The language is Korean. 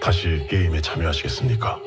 다시 게임에 참여하시겠습니까?